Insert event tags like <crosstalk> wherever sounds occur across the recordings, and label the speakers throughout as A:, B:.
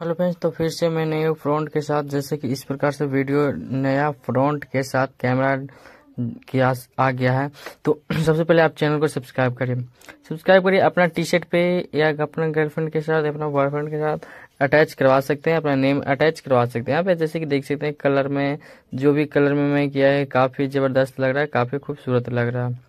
A: Hello friends तो फिर से मैं नए फ्रंट के साथ जैसे कि इस प्रकार से वीडियो नया फ्रंट के साथ कैमरा की आ, आ गया है। तो <clears throat> सबसे पहले आप चैनल को सब्सक्राइब करिए। सब्सक्राइब करिए अपना टी शर्ट पे या अपना गर्लफ्रेंड के साथ अपना बॉयफ्रेंड के साथ अटैच करवा सकते हैं अपना नेम अटैच करवा सकते हैं। यहाँ पे जैसे कि देख सकते हैं कलर में जो भी कलर में मैं किया है काफ़ी ज़बरदस्त लग रहा है काफ़ी खूबसूरत लग रहा है।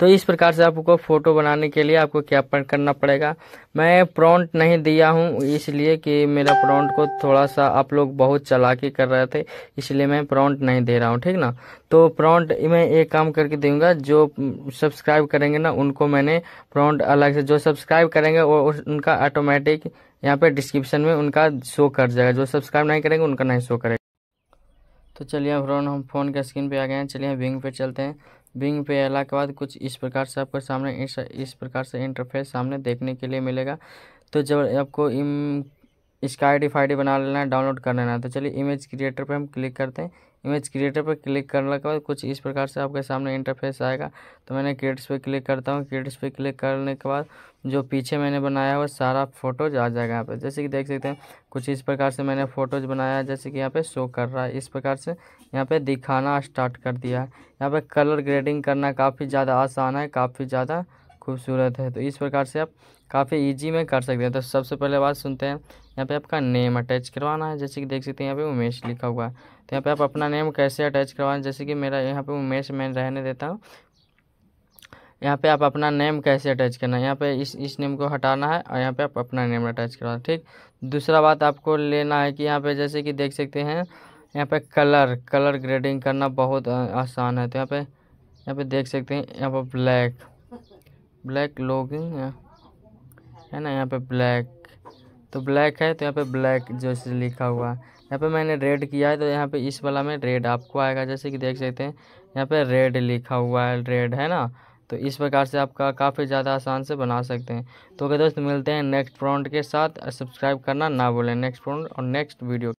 A: तो इस प्रकार से आपको फ़ोटो बनाने के लिए आपको क्या करना पड़ेगा। मैं प्रॉन्ट नहीं दिया हूँ, इसलिए कि मेरा प्रॉन्ट को थोड़ा सा आप लोग बहुत चलाकी कर रहे थे, इसलिए मैं प्रॉन्ट नहीं दे रहा हूँ, ठीक ना? तो प्रॉन्ट मैं एक काम करके दूँगा, जो सब्सक्राइब करेंगे ना, उनको मैंने प्रॉन्ट अलग से, जो सब्सक्राइब करेंगे, वो उनका ऑटोमेटिक यहाँ पे डिस्क्रिप्शन में उनका शो कर जाएगा। जो सब्सक्राइब नहीं करेंगे, उनका नहीं शो करेगा। तो चलिए फ्रोन हम फ़ोन के स्क्रीन पे आ गए हैं, चलिए विंग पे चलते हैं। विंग पे आने के बाद कुछ इस प्रकार से आपको सामने इस इस प्रकार से इंटरफेस सामने देखने के लिए मिलेगा। तो जब आपको इम इसका आई डी बना लेना है डाउनलोड कर लेना। है तो चलिए इमेज क्रिएटर पर हम क्लिक करते हैं। इमेज क्रिएटर पर क्लिक करने के बाद कुछ इस प्रकार से आपके सामने इंटरफेस आएगा। तो मैंने क्रिएट्स पे क्लिक करता हूँ। क्रिएट्स पे क्लिक करने के बाद जो पीछे मैंने बनाया हुआ सारा फ़ोटोज़ आ जाएगा यहाँ पे। जैसे कि देख सकते हैं, कुछ इस प्रकार से मैंने फ़ोटोज़ बनाया जैसे कि यहाँ पे शो कर रहा है। इस प्रकार से यहाँ पे दिखाना स्टार्ट कर दिया है। यहाँ पे कलर ग्रेडिंग करना काफ़ी ज़्यादा आसान है, काफ़ी ज़्यादा खूबसूरत है। तो इस प्रकार से आप काफ़ी इजी में कर सकते हैं। तो सबसे पहले बात सुनते हैं। यहाँ पे आपका नेम अटैच करवाना है जैसे कि देख सकते हैं यहाँ पे उमेश लिखा हुआ है तो यहाँ पे आप अपना नेम कैसे अटैच करवाएँ जैसे कि मेरा यहाँ पे उमेश मैं रहने देता हूँ यहाँ पे आप अपना नेम कैसे अटैच करना है यहाँ पे इस इस नेम को हटाना है और यहाँ पे आप अपना नेम अटैच करवाना ठीक दूसरा बात आपको लेना है कि यहाँ पे जैसे कि देख सकते हैं यहाँ पे कलर कलर ग्रेडिंग करना बहुत आसान है तो यहाँ पे यहाँ पे देख सकते हैं यहाँ पर ब्लैक ब्लैक लोगिंग है ना यहाँ पे ब्लैक तो ब्लैक है तो यहाँ पे ब्लैक जैसे लिखा हुआ है। यहाँ पे मैंने रेड किया है तो यहाँ पे इस वाला में रेड आपको आएगा, जैसे कि देख सकते हैं। यहाँ पे रेड लिखा हुआ है रेड है ना? तो इस प्रकार से आपका काफ़ी ज़्यादा आसान से बना सकते हैं। तो अगर दोस्त, मिलते हैं नेक्स्ट फ्रॉन्ट के साथ। सब्सक्राइब करना ना बोलें नेक्स्ट फ्रॉन्ट और नेक्स्ट वीडियो